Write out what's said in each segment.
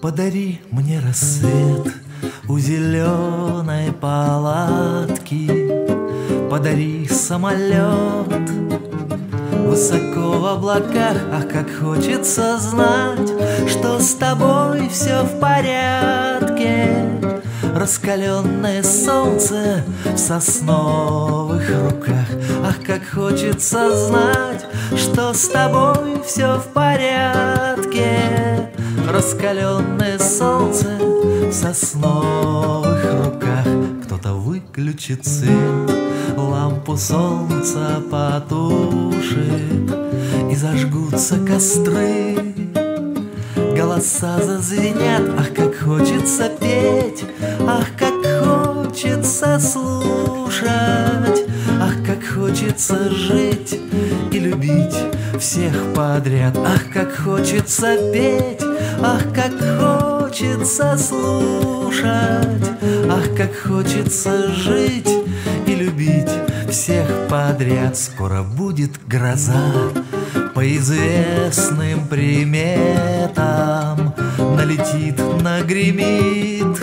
Подари мне рассвет у зеленой палатки, Подари самолет высоко в облаках, Ах, как хочется знать, что с тобой все в порядке. Раскаленное солнце в сосновых руках. Ах, как хочется знать, что с тобой все в порядке. Раскаленное солнце в сосновых руках. Кто-то выключит свет, лампу солнца потушит И зажгутся костры Голоса зазвенят, ах, как хочется петь Ах, как хочется слушать Ах, как хочется жить и любить всех подряд. Ах, как хочется петь Ах, как хочется слушать Ах, как хочется жить и любить всех подряд. Скоро будет гроза по известным приметам Налетит, нагремит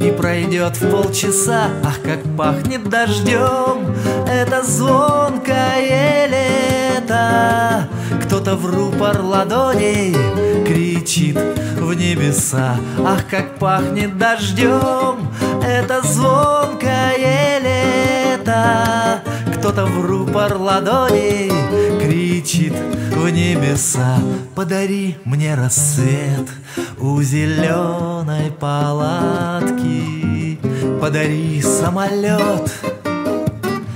и пройдет в полчаса. Ах, как пахнет дождем Это звонкое лето. Кто-то в рупор ладоней кричит в небеса. Ах, как пахнет дождем Это звонкое лето Кто-то в рупор ладоней кричит в небеса. Подари мне рассвет у зеленой палатки. Подари самолет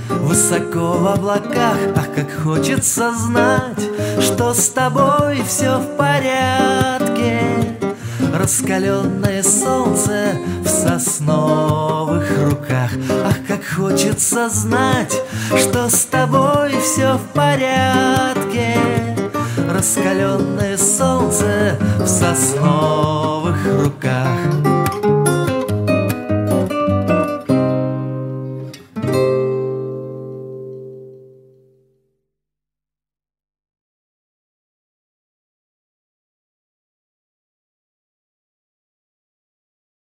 Высоко в облаках, ах, как хочется знать Что с тобой все в порядке. Раскаленное солнце в сосновых руках. Ах, как хочется знать, что с тобой все в порядке. Раскаленное солнце в сосновых руках